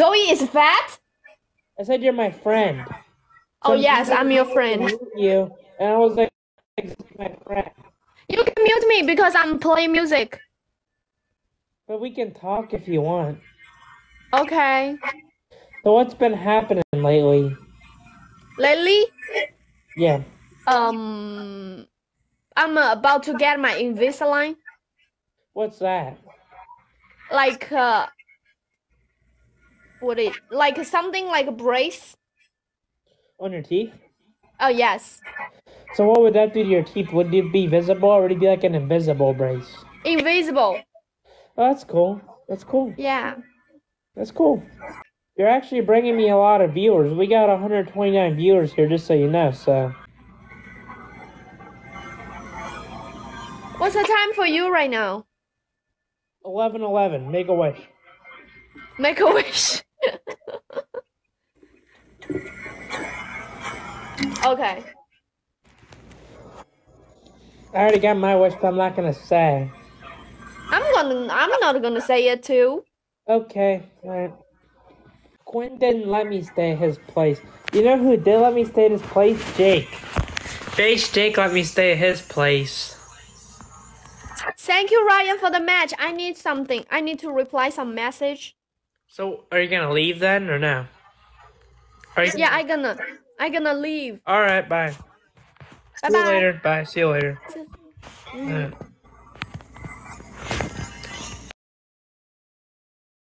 Zoe is fat? I said you're my friend. Oh yes, I'm your friend. You and I was like, my friend. You can mute me because I'm playing music. But we can talk if you want. Okay. So what's been happening lately? Lately, Yeah. um, I'm about to get my Invisalign. What's that? Like uh, what it like something like a brace? On your teeth? Oh yes, So what would that do to your teeth? Would it be visible or would it be like an invisible brace? invisible. Oh, that's cool. That's cool. Yeah. That's cool. You're actually bringing me a lot of viewers. We got 129 viewers here, just so you know. So What's the time for you right now? 11 11. Make a wish. Make a wish. Okay. I already got my wish, but I'm not gonna say. I'm gonna. I'm not gonna say it too. Okay. Alright. Quinn didn't let me stay at his place. You know who did let me stay at his place? Jake. Base Jake let me stay at his place. Thank you, Ryan, for the match. I need something. I need to reply some message. So are you gonna leave then or no? Are you Yeah, I gonna. I gonna leave. Alright, bye. See Bye you later. Bye. See you later. Mm. Alright.